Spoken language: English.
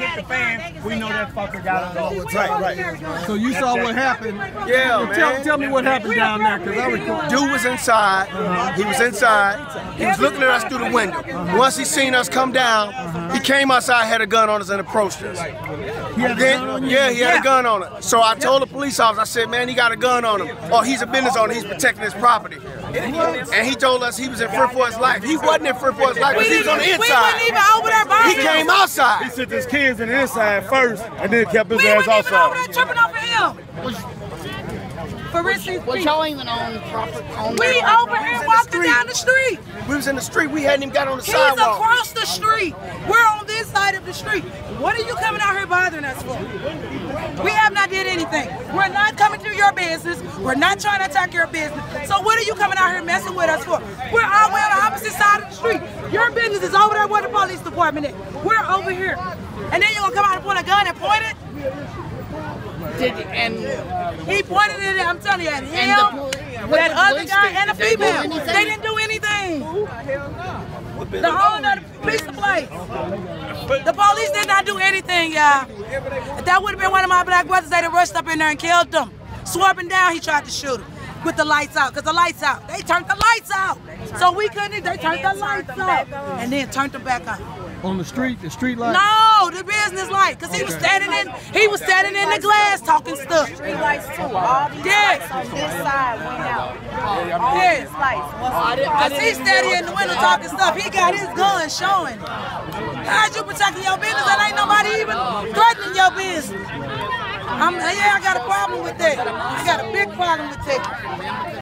hit the fan, we know that fucker got on. Right, right. So you saw what happened. Yeah, Well, Tell, tell me what happened down there, because I recall. Dude was inside. He was inside. He was looking at us through the uh-huh. window. Uh-huh. Once he seen us come down, he uh-huh. came outside, had a gun on us, and approached us. He had a Then, gun on yeah, he had a gun on it. So I told the police officer, I said, man, he got a gun on him. Oh, he's a business owner. He's protecting his property. And he told us he was in fear for his life. He wasn't in fear for his life because he was on the We wasn't inside. even over there He buying came sent his kids in the inside first, and then kept his We ass wasn't even over outside. there tripping over him. For instance, Was y'all even on proper on we their over here walking down the street. We was in the street. We hadn't even got on the He's sidewalk. across the street. We're on this side of the street. What are you coming out here bothering us for? We have not did anything. We're not coming to your business. We're not trying to attack your business. So what are you coming out here messing with us for? We're all the way on the opposite side of the street. Your business is over there where the police department is. We're over here. And then you're gonna come out and point a gun and point it? did and He pointed it at, I'm telling you, at him, And the poli- what that other guy, and the did they do female. They didn't do anything. The owner of the pizza place. The police did not do anything, y'all. If that would have been one of my black brothers, they'd have rushed up in there and killed them. Swerving down, he tried to shoot him with the lights out, because the lights out. They turned the lights out. So we couldn't, they turned the lights out. And then turned them back on. On the street, the street light? No, the business light, because he was standing in, he was standing in the glass talking stuff. Street lights too. All these Yes. lights on this side went out. All Yes. these lights. What's Cause he's standing in the window talking stuff. He got his gun showing. How's you protecting your business? That ain't nobody even threatening your business. I'm, yeah, I got a problem with that. I got a big problem with that.